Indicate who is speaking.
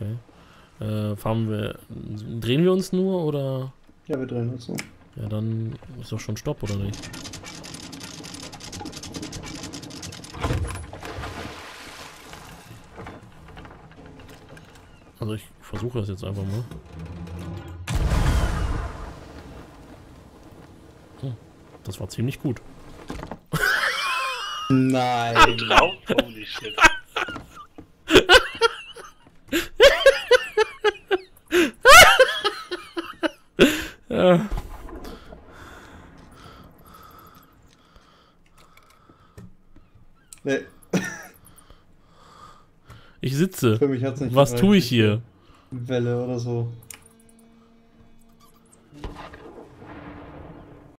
Speaker 1: Okay. Äh, fahren wir. Drehen wir uns nur oder?
Speaker 2: Ja, wir drehen uns nur.
Speaker 1: Ja, dann ist doch schon Stopp, oder nicht? Also ich versuche das jetzt einfach mal. Hm, das war ziemlich gut.
Speaker 2: Nein.
Speaker 3: Drauf, holy shit.
Speaker 1: ja.
Speaker 2: Nee.
Speaker 1: Ich sitze.
Speaker 2: Für mich hat's nicht
Speaker 1: Was tue ich hier?
Speaker 2: Welle oder so.